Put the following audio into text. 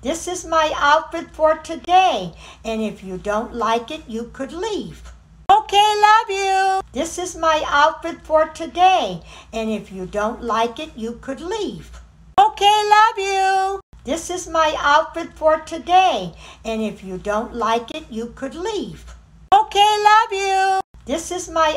This is my outfit for today, and if you don't like it, you could leave. Okay, love you. This is my outfit for today, and if you don't like it, you could leave. Okay, love you. This is my outfit for today, and if you don't like it, you could leave. Okay, love you. This is my